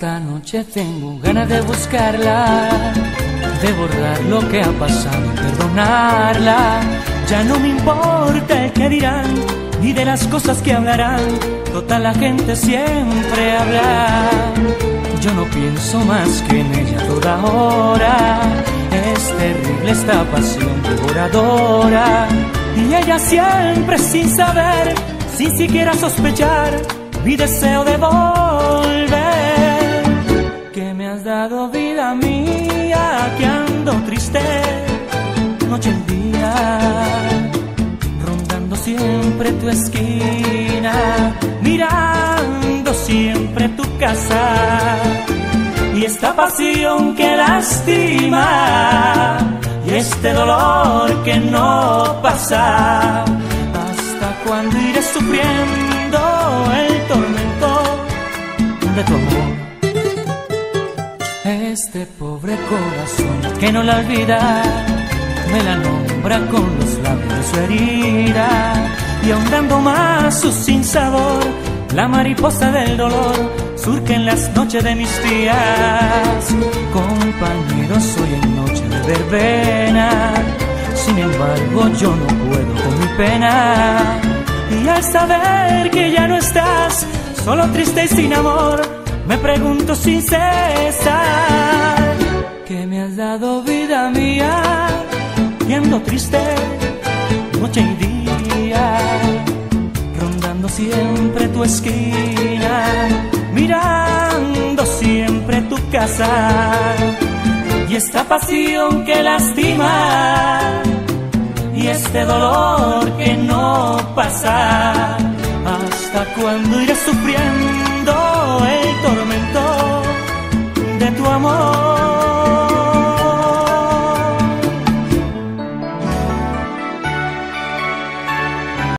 que tengo ganas de buscarla, de borrar lo que ha pasado, perdonarla. Ya no me importa el que dirán, ni de las cosas que hablarán, toda la gente siempre habla. Yo no pienso más que en ella toda hora, es terrible esta pasión devoradora. Y ella siempre sin saber, sin siquiera sospechar, mi deseo de volver. Noche día, rondando siempre tu esquina, mirando siempre tu casa. Y esta pasión que lastima, y este dolor que no pasa, hasta cuando iré sufriendo el tormento de tu amor. Este pobre corazón que no la olvida, me la nombra con los labios su herida, y ahondando más su sinsabor, la mariposa del dolor surge en las noches de mis días. Compañeros, hoy en noche de verbena, sin embargo yo no puedo con mi pena. Y al saber que ya no estás, solo triste y sin amor, me pregunto sin cesar, ¿qué me has dado vida mía? triste, noche y día, rondando siempre tu esquina, mirando siempre tu casa. Y esta pasión que lastima, y este dolor que no pasa, hasta cuando iré sufriendo el tormento de tu amor.